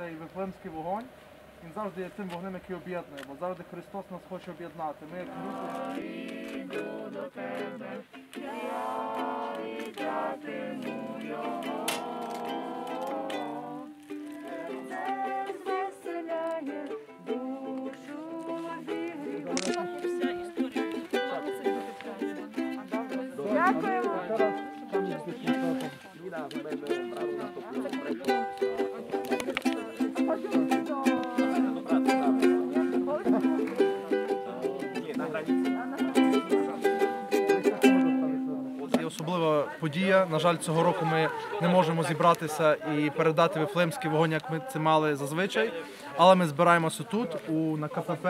цей вифлеємський вогонь. Він завжди є тим вогнем, який об'єднує, бо завжди Христос нас хоче об'єднати. Ми як люди. Звеселяє душу Дякуємо. Це особлива подія. На жаль, цього року ми не можемо зібратися і передати вифлеємський вогонь, як ми це мали зазвичай. Але ми збираємося тут, у на КПП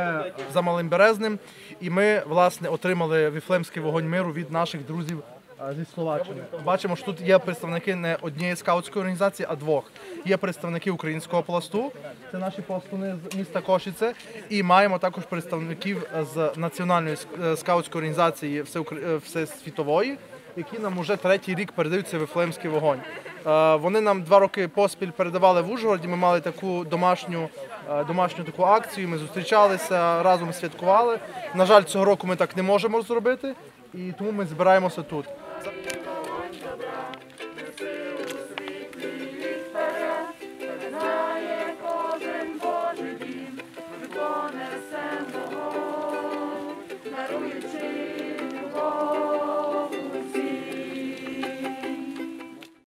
за Малим Березним, і ми власне отримали вифлеємський вогонь миру від наших друзів зі Словаччини. Бачимо, що тут є представники не однієї скаутської організації, а двох. Є представники українського пласту, це наші пластуни з міста Кошице, і маємо також представників з національної е, скаутської організації е, всесвітової, які нам уже третій рік передають цей вифлеємський вогонь. Е, Вони нам два роки поспіль передавали в Ужгороді. Ми мали таку домашню, е, домашню таку акцію. Ми зустрічалися разом святкували. На жаль, цього року ми так не можемо зробити, і тому ми збираємося тут. Stop.